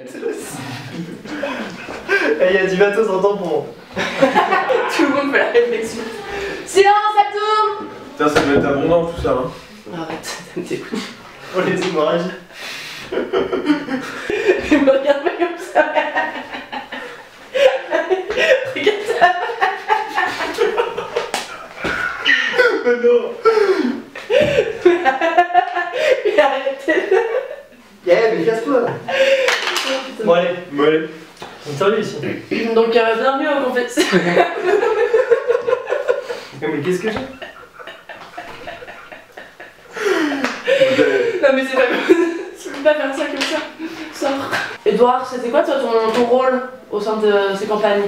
Et il y a du matos en tampon. Tout le monde fait la réflexion. Silence, ça tourne Putain, ça doit être abondant tout ça. Hein. Arrête, ça me dégoûte. Pour les hémorragies. Il me regarde pas comme ça. Regarde ça. Mais non Mais arrêtez. Yeah, mais casse-toi Bon allez, Bon, allez. on ici. Donc, euh, bienvenue au confession. Mais qu'est-ce que j'ai Non, mais c'est pas. Tu peux pas faire ça comme ça. Sors. Edouard, c'était quoi toi ton, ton rôle au sein de ces campagnes?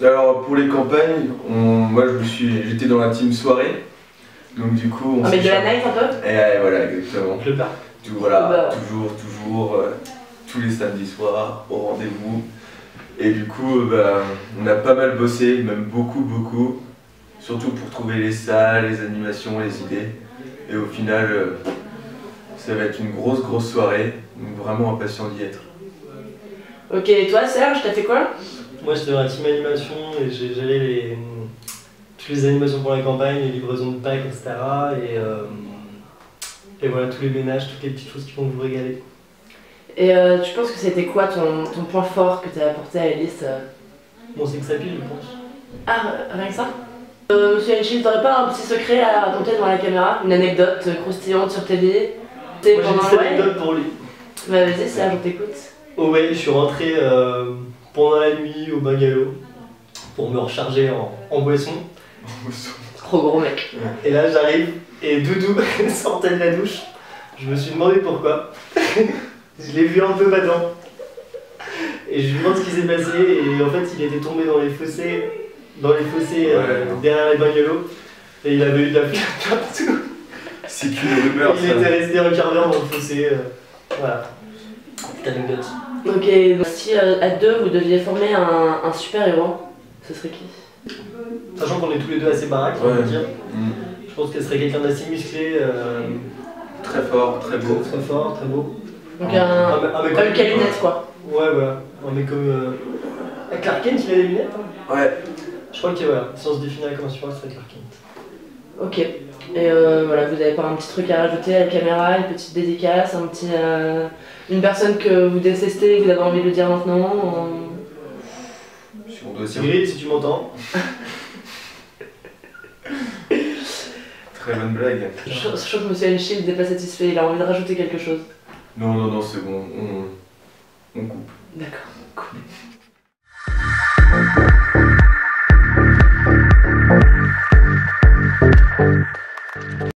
Alors pour les campagnes, on- moi je me suis, j'étais dans la team soirée. Donc du coup on Ah, mais de s'est la night un peu? Et ouais, voilà exactement. Le. Tout, voilà, Bah. toujours, toujours, euh, tous les samedis soirs, au rendez-vous. Et du coup, euh, bah, on a pas mal bossé, même beaucoup, beaucoup. Surtout pour trouver les salles, les animations, les idées. Et au final, euh, ça va être une grosse, grosse soirée. Donc vraiment impatient d'y être. Ok, et toi Serge, t'as fait quoi? Moi j'étais dans la team animation et j'ai géré les, toutes les animations pour la campagne, les livraisons de packs, etc. Et, euh, et voilà, tous les ménages, toutes les petites choses qui vont vous régaler. Et euh, tu penses que c'était quoi ton, ton point fort que t'as apporté à Alice euh c'est que ça pile, je pense. Ah, rien que ça euh, Monsieur Henschel, t'aurais pas un petit secret à raconter devant la caméra? Une anecdote euh, croustillante sur T'es Moi j'ai une petite anecdote pour lui. Bah vas-y Serge, on t'écoute. Oh ouais, je suis rentré euh, pendant la nuit au bungalow pour me recharger en, en boisson. Trop gros mec. Et là j'arrive et Doudou sortait de la douche. Je me suis demandé pourquoi. Je l'ai vu un peu badant. Et je lui demande ce qui s'est passé et en fait il était tombé dans les fossés, dans les fossés euh, derrière les bungalows et il avait eu de la flamme partout. C'est qu'une rumeur, il ça. était resté un quart d'heure dans le fossé. euh, voilà. Petite anecdote. Ok, donc si euh, à deux vous deviez former un, un super héros, ce serait qui? Sachant qu'on est tous les deux assez baraques, on va dire. Mm. Je pense qu'elle serait quelqu'un d'assez musclé, euh, Très fort, très beau. très fort, très beau. Donc Un- un. mec- mec Comme Calinette quoi. Ouais, voilà. Un mec comme. Euh... Clark Kent, il a des lunettes hein Ouais. Je crois que voilà, si on se définit comme un super, ce serait Clark Kent. Ok. Et euh, voilà, vous avez pas un petit truc à rajouter à la caméra, une petite dédicace, un petit, euh, une personne que vous détestez et que vous avez envie de le dire maintenant euh, Si on doit dire si tu m'entends. très bonne blague. Je, je sens que Monsieur Henschel n'est pas satisfait, il a envie de rajouter quelque chose. Non, non, non, c'est bon, on, on coupe. D'accord, on coupe.